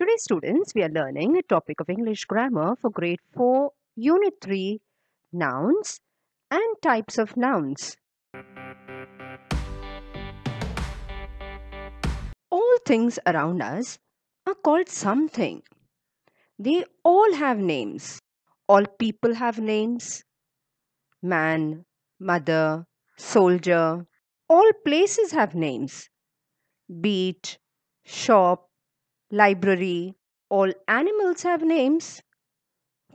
Today, students, we are learning a topic of English grammar for grade 4, unit 3, nouns and types of nouns. All things around us are called something. They all have names. All people have names. Man, mother, soldier. All places have names. Beach, shop, library. All animals have names.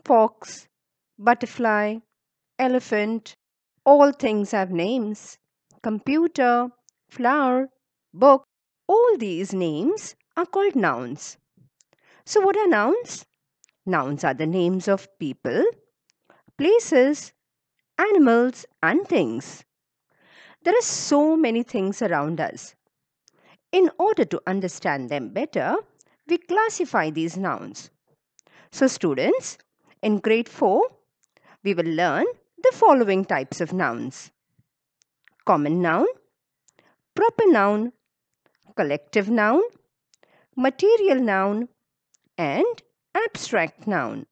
Fox, butterfly, elephant. All things have names. Computer, flower, book. All these names are called nouns. So, what are nouns? Nouns are the names of people, places, animals, and things. There are so many things around us. In order to understand them better, we classify these nouns. So, students, in grade 4, we will learn the following types of nouns common noun, proper noun, collective noun, material noun, and abstract noun.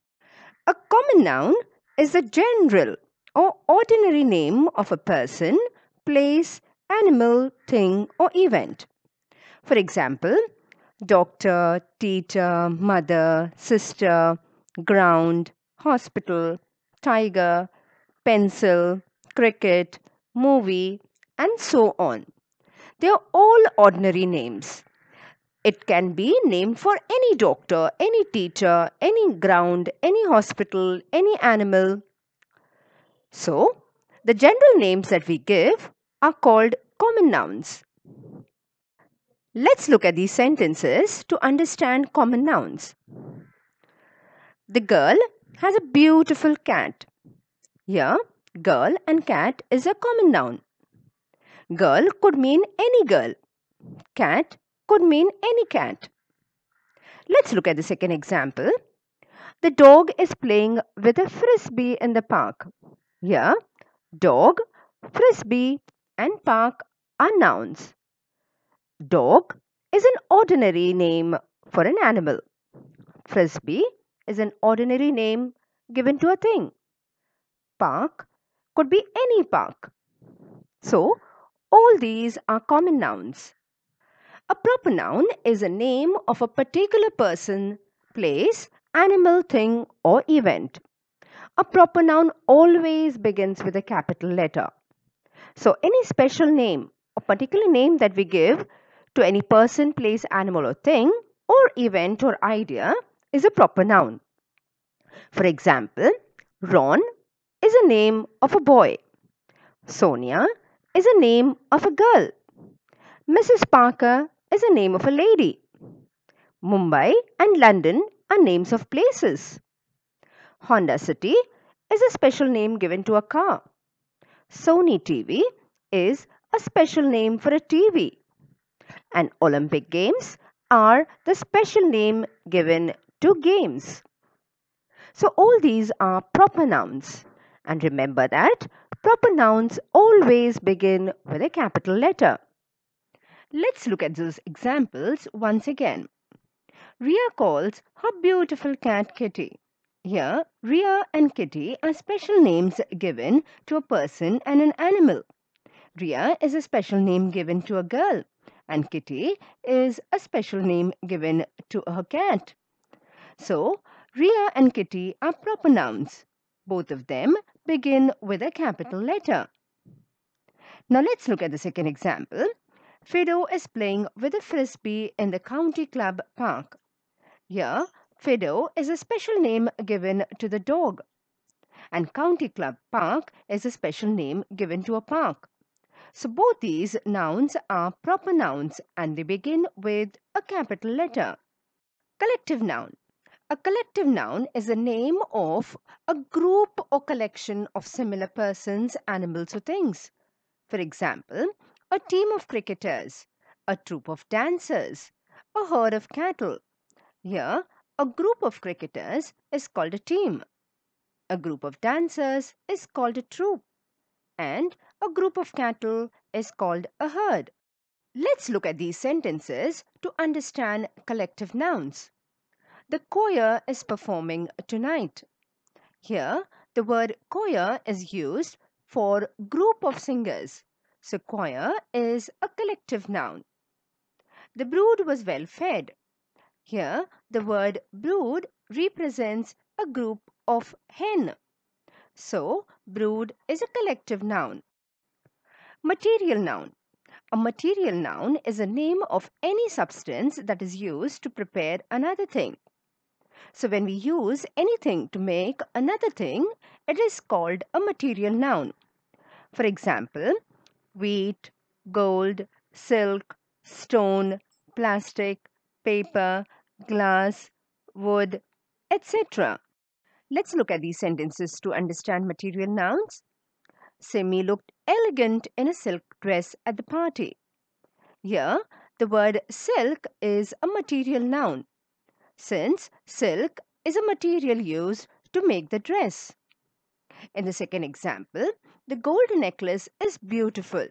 A common noun is a general or ordinary name of a person, place, animal, thing, or event. For example, doctor, teacher, mother, sister, ground, hospital, tiger, pencil, cricket, movie, and so on. They are all ordinary names. It can be named for any doctor, any teacher, any ground, any hospital, any animal. So, the general names that we give are called common nouns. Let's look at these sentences to understand common nouns. The girl has a beautiful cat. Here, girl and cat is a common noun. Girl could mean any girl. Cat could mean any cat. Let's look at the second example. The dog is playing with a frisbee in the park. Here, dog, frisbee, and park are nouns. Dog is an ordinary name for an animal. Frisbee is an ordinary name given to a thing. Park could be any park. So, all these are common nouns. A proper noun is a name of a particular person, place, animal, thing, or event. A proper noun always begins with a capital letter. So, any special name or particular name that we give to any person, place, animal, or thing, or event or idea is a proper noun. For example, Ron is a name of a boy. Sonia is a name of a girl. Mrs. Parker is a name of a lady. Mumbai and London are names of places. Honda City is a special name given to a car. Sony TV is a special name for a TV. And Olympic Games are the special name given to games. So all these are proper nouns. And remember that proper nouns always begin with a capital letter. Let's look at those examples once again. Ria calls her beautiful cat Kitty. Here, Ria and Kitty are special names given to a person and an animal. Ria is a special name given to a girl, and Kitty is a special name given to her cat. So, Ria and Kitty are proper nouns. Both of them begin with a capital letter. Now let's look at the second example. Fido is playing with a frisbee in the county club park. Here, Fido is a special name given to the dog, and county club park is a special name given to a park. So both these nouns are proper nouns and they begin with a capital letter. Collective noun. A collective noun is a name of a group or collection of similar persons, animals, or things. For example, a team of cricketers, a troop of dancers, a herd of cattle. Here, a group of cricketers is called a team. A group of dancers is called a troop. And a group of cattle is called a herd. Let's look at these sentences to understand collective nouns. the choir is performing tonight. Here, the word choir is used for group of singers. So, choir is a collective noun. The brood was well fed. Here, the word brood represents a group of hen. So, brood is a collective noun. Material noun. A material noun is a name of any substance that is used to prepare another thing. So, when we use anything to make another thing, it is called a material noun. For example, wheat, gold, silk, stone, plastic, paper, glass, wood, etc. Let's look at these sentences to understand material nouns. Simi looked elegant in a silk dress at the party. Here, the word silk is a material noun, since silk is a material used to make the dress. In the second example, the gold necklace is beautiful.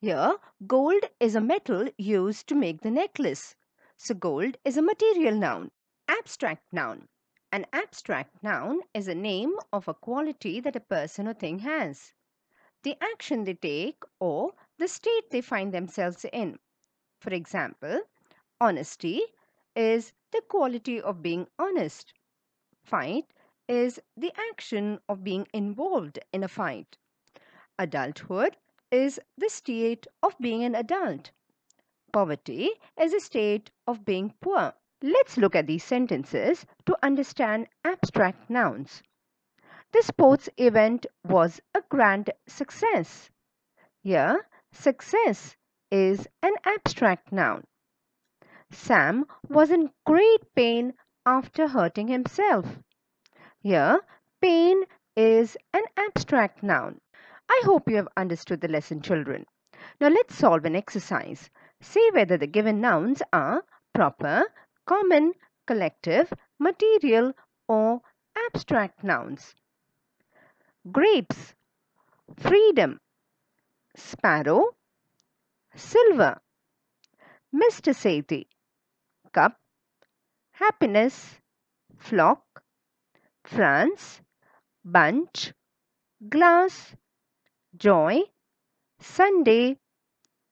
Here, gold is a metal used to make the necklace. So, gold is a material noun. Abstract noun. An abstract noun is a name of a quality that a person or thing has. The action they take or the state they find themselves in. For example, honesty is the quality of being honest. Fight is the action of being involved in a fight. Adulthood is the state of being an adult. Poverty is a state of being poor. Let's look at these sentences to understand abstract nouns. The sports event was grand success. Here, success is an abstract noun. Sam was in great pain after hurting himself. Here, pain is an abstract noun. I hope you have understood the lesson, children. Now let's solve an exercise. See whether the given nouns are proper, common, collective, material, or abstract nouns. Grapes, freedom, sparrow, silver, Mr. Sethi, cup, happiness, flock, France, bunch, glass, joy, Sunday,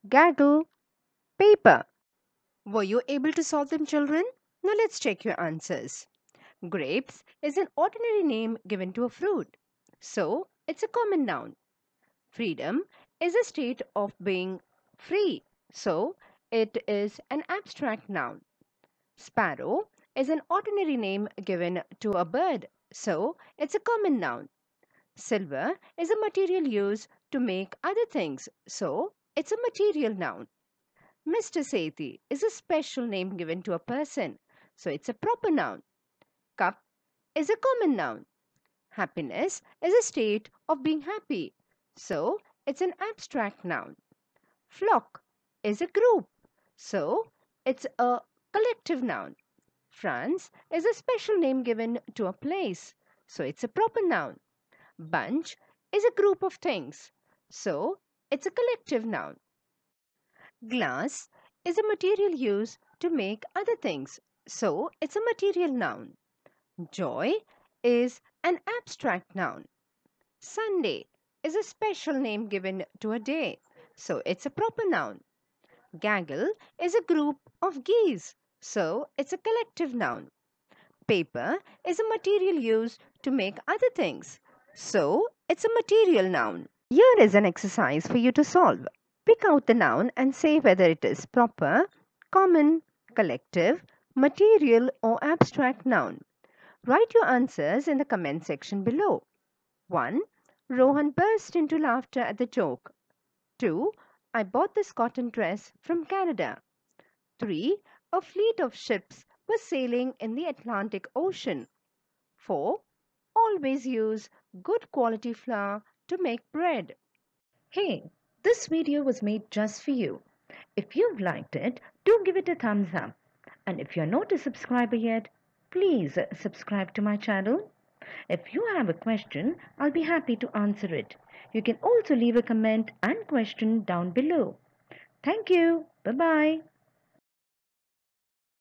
gaggle, paper. Were you able to solve them, children? Now let's check your answers. Grapes is an ordinary name given to a fruit, so it's a common noun. Freedom is a state of being free, so it is an abstract noun. Sparrow is an ordinary name given to a bird, so it's a common noun. Silver is a material used to make other things, so it's a material noun. Mr. Sethi is a special name given to a person, so it's a proper noun. Cup is a common noun. Happiness is a state of being happy, so it's an abstract noun. Flock is a group, so it's a collective noun. France is a special name given to a place, so it's a proper noun. Bunch is a group of things, so it's a collective noun. Glass is a material used to make other things, so it's a material noun. Joy is an abstract noun. Sunday is a special name given to a day, so it's a proper noun. Gaggle is a group of geese, so it's a collective noun. Paper is a material used to make other things, so it's a material noun. Here is an exercise for you to solve. Pick out the noun and say whether it is proper, common, collective, material or abstract noun. Write your answers in the comment section below. 1. Rohan burst into laughter at the joke. 2. I bought this cotton dress from Canada. 3. A fleet of ships was sailing in the Atlantic Ocean. 4. Always use good quality flour to make bread. Hey, this video was made just for you. If you've liked it, do give it a thumbs up. And if you're not a subscriber yet, please subscribe to my channel. If you have a question, I'll be happy to answer it. You can also leave a comment and question down below. Thank you. Bye-bye.